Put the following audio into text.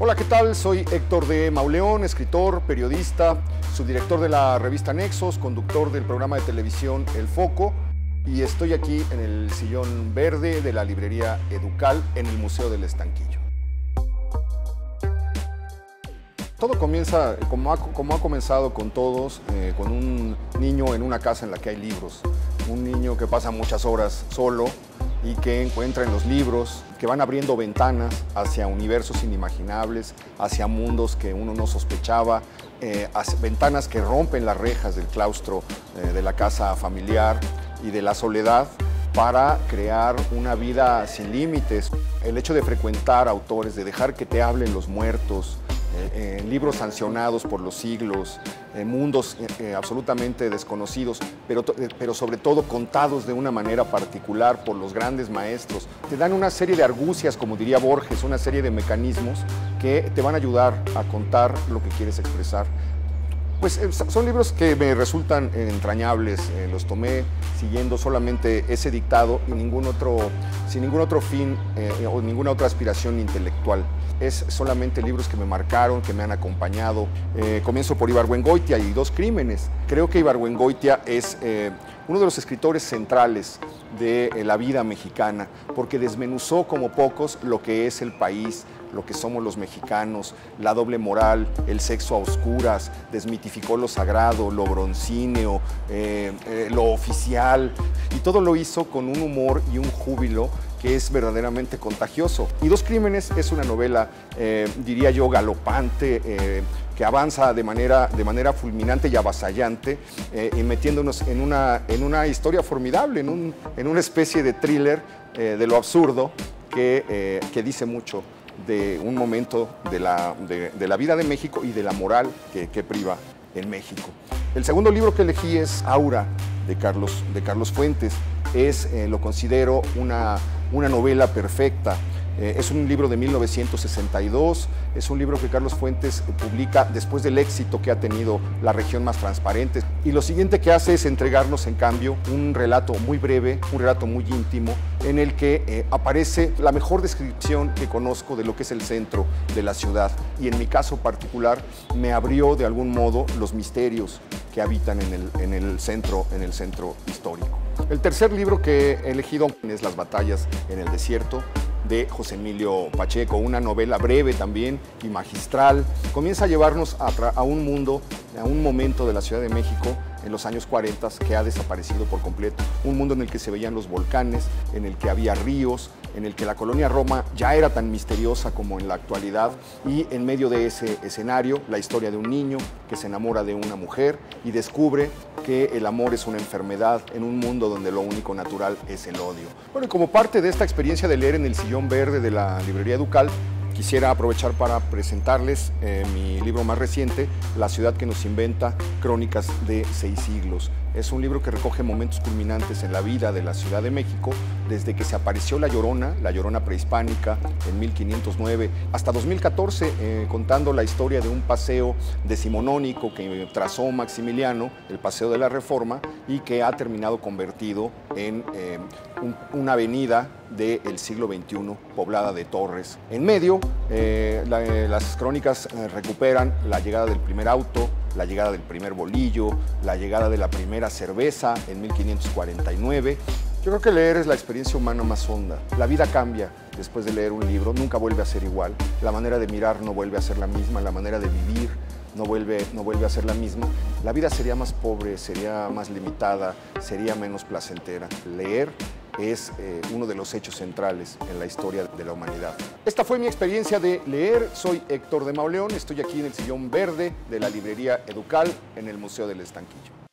Hola, ¿qué tal? Soy Héctor de Mauleón, escritor, periodista, subdirector de la revista Nexos, conductor del programa de televisión El Foco y estoy aquí en el sillón verde de la librería Educal en el Museo del Estanquillo. Todo comienza como ha, comenzado con todos, eh, con un niño en una casa en la que hay libros, un niño que pasa muchas horas solo, y que encuentra en los libros, que van abriendo ventanas hacia universos inimaginables, hacia mundos que uno no sospechaba, eh, ventanas que rompen las rejas del claustro eh, de la casa familiar y de la soledad para crear una vida sin límites. El hecho de frecuentar autores, de dejar que te hablen los muertos, eh, libros sancionados por los siglos, mundos eh, eh, absolutamente desconocidos, pero, pero sobre todo contados de una manera particular por los grandes maestros. Te dan una serie de argucias, como diría Borges, una serie de mecanismos que te van a ayudar a contar lo que quieres expresar. Pues son libros que me resultan entrañables, los tomé siguiendo solamente ese dictado y ningún otro, sin ningún otro fin o ninguna otra aspiración intelectual es solamente libros que me marcaron, que me han acompañado. Eh, comienzo por Ibargüengoitia y Dos Crímenes. Creo que Ibargüengoitia es eh, uno de los escritores centrales de eh, la vida mexicana, porque desmenuzó como pocos lo que es el país, lo que somos los mexicanos, la doble moral, el sexo a oscuras, desmitificó lo sagrado, lo broncíneo, lo oficial, y todo lo hizo con un humor y un júbilo que es verdaderamente contagioso. Y Dos Crímenes es una novela, eh, diría yo, galopante, eh, que avanza de manera, de manera fulminante y avasallante, eh, y metiéndonos en una, en una historia formidable, en, un, en una especie de thriller de lo absurdo que, que, dice mucho de un momento de la, de, la, vida de México y de la moral que, que priva en México. El segundo libro que elegí es Aura, de Carlos, de Carlos Fuentes. Es, lo considero, una una novela perfecta. Eh, es un libro de 1962, es un libro que Carlos Fuentes publica después del éxito que ha tenido La región más transparente. Y lo siguiente que hace es entregarnos, en cambio, un relato muy breve, un relato muy íntimo, en el que eh, aparece la mejor descripción que conozco de lo que es el centro de la ciudad. Y en mi caso particular, me abrió de algún modo los misterios que habitan en el, en el, centro, en el centro histórico. El tercer libro que he elegido es Las batallas en el desierto de José Emilio Pacheco, una novela breve también y magistral. Comienza a llevarnos a, un mundo, a un momento de la Ciudad de México en los años 40 que ha desaparecido por completo. Un mundo en el que se veían los volcanes, en el que había ríos, en el que la colonia Roma ya era tan misteriosa como en la actualidad y en medio de ese escenario la historia de un niño que se enamora de una mujer y descubre que el amor es una enfermedad en un mundo donde lo único natural es el odio. Bueno, y como parte de esta experiencia de leer en el sillón verde de la librería Ducal, Quisiera aprovechar para presentarles eh, mi libro más reciente, La ciudad que nos inventa, Crónicas de seis siglos. Es un libro que recoge momentos culminantes en la vida de la Ciudad de México, desde que se apareció La Llorona, la Llorona prehispánica, en 1509, hasta 2014, eh, contando la historia de un paseo decimonónico que trazó Maximiliano, el Paseo de la Reforma, y que ha terminado convertido en eh, una avenida del siglo XXI poblada de torres. En medio, eh, las crónicas recuperan la llegada del primer auto, la llegada del primer bolillo, la llegada de la primera cerveza en 1549. Yo creo que leer es la experiencia humana más honda. La vida cambia después de leer un libro, nunca vuelve a ser igual. La manera de mirar no vuelve a ser la misma, la manera de vivir no vuelve, no vuelve a ser la misma. La vida sería más pobre, sería más limitada, sería menos placentera. Leer es eh, uno de los hechos centrales en la historia de la humanidad. Esta fue mi experiencia de leer. Soy Héctor de Mauleón, estoy aquí en el sillón verde de la librería Educal en el Museo del Estanquillo.